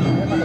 Yeah.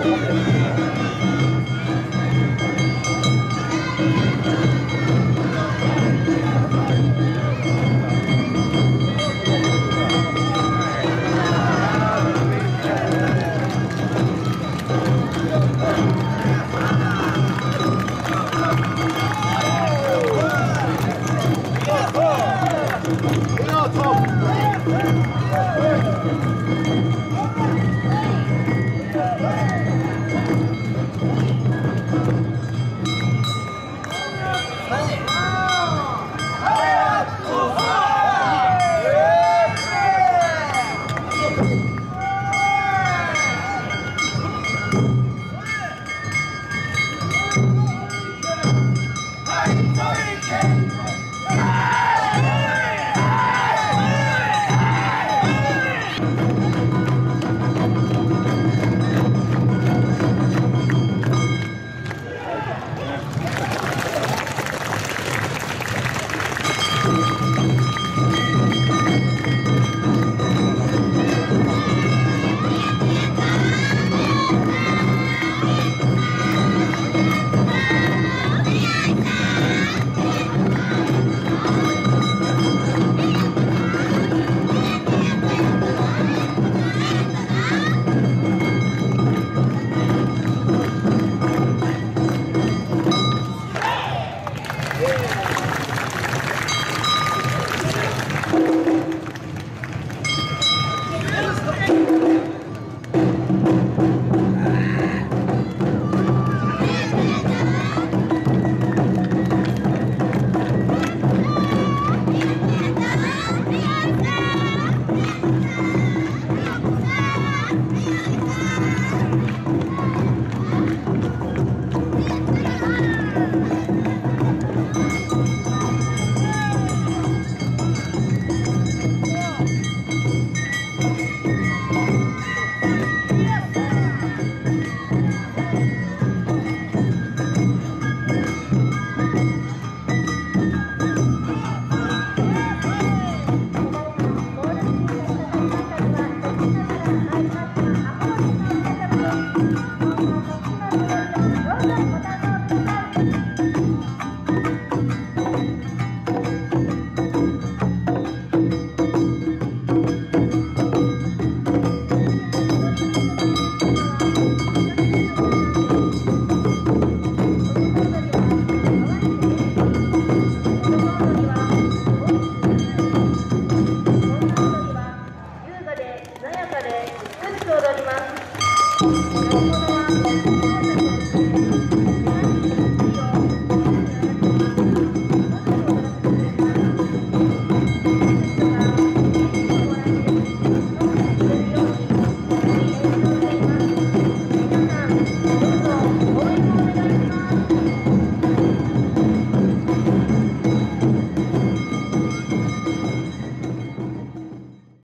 中で華やかで美しく踊ります。